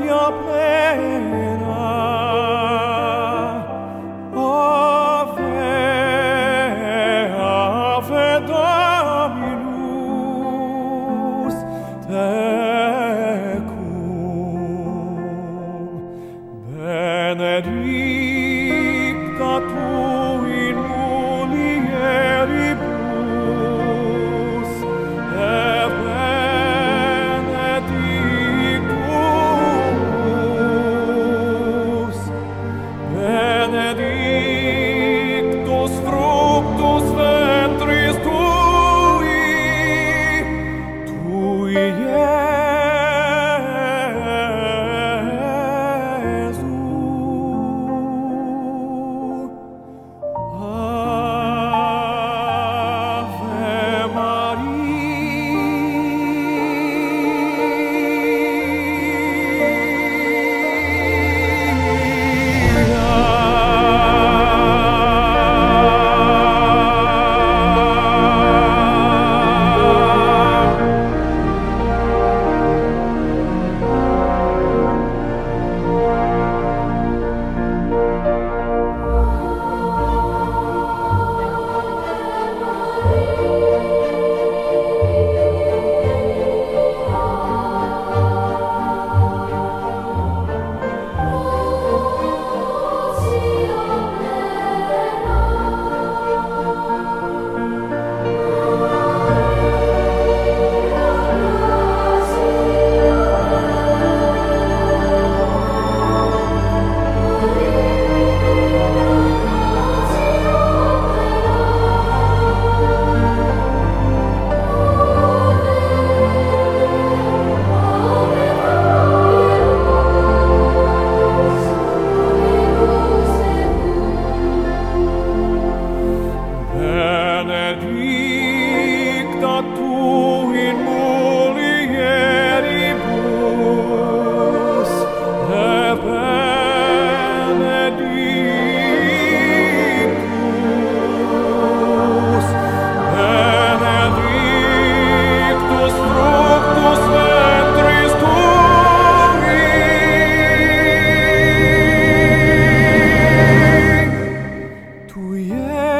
gratia plena. Ave Ave Dominus tecum. Benedicta Yeah.